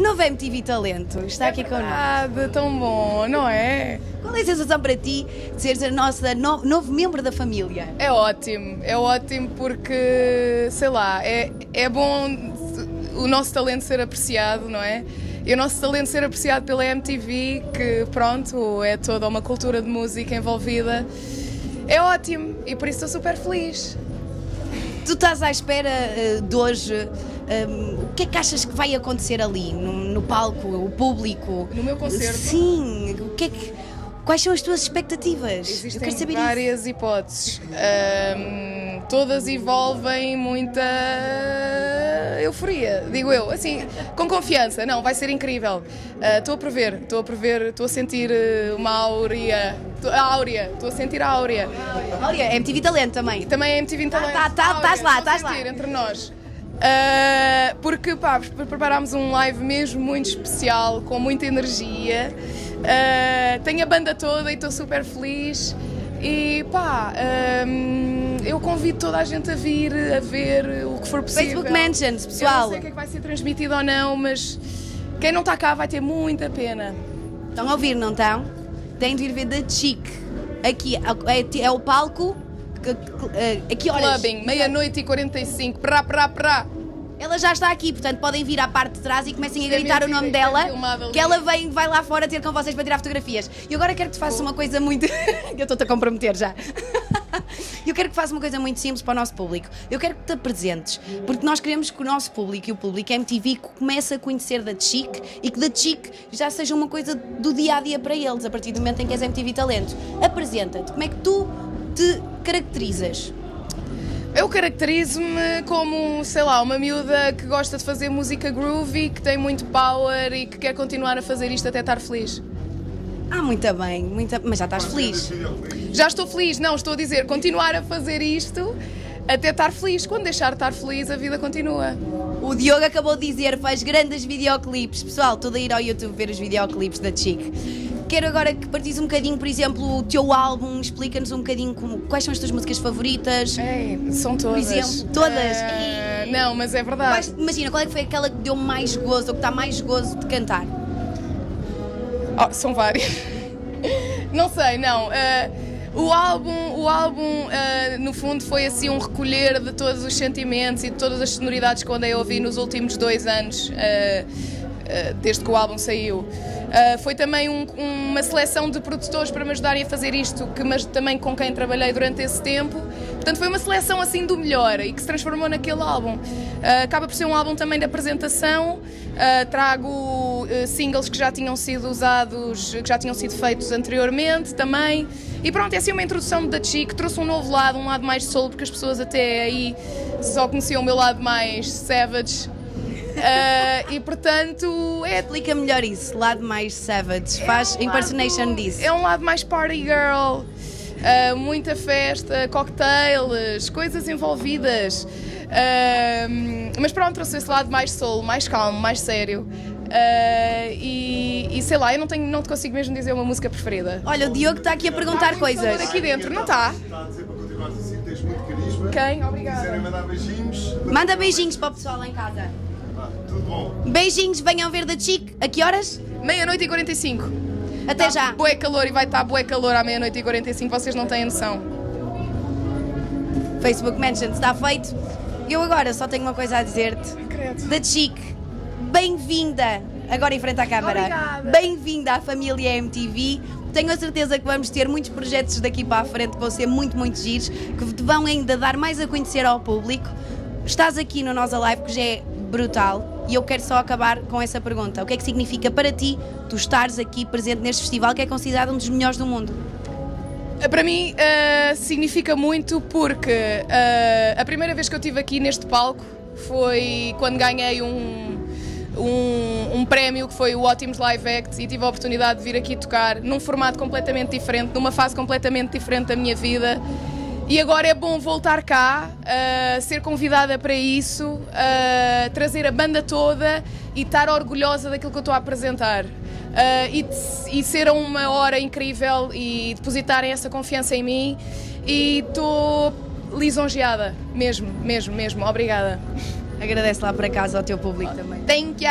Novo MTV Talento, está aqui connosco. Ah, tão bom, não é? Qual é a sensação para ti de seres a nossa no- novo membro da família? É ótimo, é ótimo porque, sei lá, é, é bom o nosso talento ser apreciado, não é? E o nosso talento ser apreciado pela MTV, que pronto, é toda uma cultura de música envolvida. É ótimo e por isso estou super feliz. Tu estás à espera eh, de hoje. Eh, o que é que achas que vai acontecer ali, no, no palco, o público? No meu concerto? Sim, o que é que. Quais são as tuas expectativas? Eu Existem quero saber isso. várias hipóteses. Ahm, todas envolvem muita euforia, digo eu. Assim, com confiança. Não, vai ser incrível. Ah, Estou a prever, estou a prever, estou a sentir eh, uma áurea. A áurea, estou a sentir a áurea. Olha, MTV Talento também. Também é MTV Talento. tá, tá, Áurea, estás lá, estás lá. sentir entre nós. Ah, porque pá, pre- preparámos um live mesmo muito especial, com muita energia. Ah, tenho a banda toda e estou super feliz. E pá, ahm, eu convido toda a gente a vir a ver o que for possível. Facebook Mentions, Eu pessoal. não sei o que é que vai ser transmitido ou não, mas quem não está cá vai ter muita pena. Estão a ouvir, não estão? Têm de ir ver da Chic. Aqui é, é o palco. eh, Aqui, olha. Clubbing, meia-noite e 45, prá, prá, prá. Ela já está aqui, portanto podem vir à parte de trás e comecem a gritar o nome dela, que ela vem, vai lá fora ter com vocês para tirar fotografias. E agora quero que te faça uma coisa muito. eu estou-te a comprometer já. eu quero que faça uma coisa muito simples para o nosso público. Eu quero que te apresentes, porque nós queremos que o nosso público e o público MTV comece a conhecer da Chic e que da Chic já seja uma coisa do dia a dia para eles, a partir do momento em que és MTV Talento. Apresenta-te, como é que tu te caracterizas? Eu caracterizo-me como, sei lá, uma miúda que gosta de fazer música groovy, que tem muito power e que quer continuar a fazer isto até estar feliz. Ah, muito bem, muito... mas já estás feliz. Já estou feliz, não, estou a dizer, continuar a fazer isto até estar feliz. Quando deixar de estar feliz, a vida continua. O Diogo acabou de dizer, faz grandes videoclipes. Pessoal, tudo a ir ao YouTube ver os videoclipes da Chic. Quero agora que partilhes um bocadinho, por exemplo, o teu álbum, explica-nos um bocadinho como- quais são as tuas músicas favoritas. Ei, são todas. exemplo, todas? Ah, não, mas é verdade. Quais- imagina, qual é que foi aquela que deu mais gozo, ou que está mais gozo de cantar? Oh, são várias. não sei, não. Ah, o álbum, o álbum ah, no fundo, foi assim um recolher de todos os sentimentos e de todas as sonoridades que eu andei a ouvir nos últimos dois anos, desde que o álbum saiu. Ah, foi também um- uma seleção de produtores para me ajudarem a fazer isto, que, mas também com quem trabalhei durante esse tempo. Portanto, foi uma seleção assim do melhor e que se transformou naquele álbum. Ah, acaba por ser um álbum também de apresentação. Ah, trago singles que já tinham sido usados, que já tinham sido feitos anteriormente também. E pronto, é assim uma introdução da Chic. Trouxe um novo lado, um lado mais soul, porque as pessoas até aí só conheciam o meu lado mais savage. Ah, e portanto, é Explica melhor isso, lado mais savage. Faz um impersonation lado- disso. É um lado mais party girl, ah, muita festa, cocktails, coisas envolvidas. Ah, mas pronto, trouxe esse lado mais soul, mais calmo, mais sério. Ah, e, e sei lá, eu não, tenho, não te consigo mesmo dizer uma música preferida. Olha, o Diogo está aqui a perguntar coisas. Aqui dentro, não está? Está a dizer para continuares assim, tens muito carisma. Quem? Obrigada. Quiserem mandar beijinhos. Manda beijinhos para o pessoal lá em casa. Tudo bom. Beijinhos, venham ver da Chic. A que horas? Meia-noite e 45. Até Tá já. Bué calor e vai estar bué calor à meia-noite e 45, vocês não têm noção. Facebook Mention está feito. Eu agora só tenho uma coisa a dizer-te. Da Chic, bem-vinda agora em frente à câmara. Bem-vinda à família MTV. Tenho a certeza que vamos ter muitos projetos daqui para a frente que vão ser muito, muito giros, que te vão ainda dar mais a conhecer ao público. Estás aqui no Nós Alive, que já é brutal, e eu quero só acabar com essa pergunta. O que é que significa para ti tu estares aqui presente neste festival que é considerado um dos melhores do mundo? Para mim uh, significa muito porque uh, a primeira vez que eu estive aqui neste palco foi quando ganhei um, um, um prémio que foi o Ótimos Live Act e tive a oportunidade de vir aqui tocar num formato completamente diferente, numa fase completamente diferente da minha vida. E agora é bom voltar cá, uh, ser convidada para isso, uh, trazer a banda toda e estar orgulhosa daquilo que eu estou a apresentar. Uh, e, e ser uma hora incrível e depositarem essa confiança em mim e estou lisonjeada, mesmo, mesmo, mesmo. Obrigada. Agradece lá para casa ao teu público também. Thank you!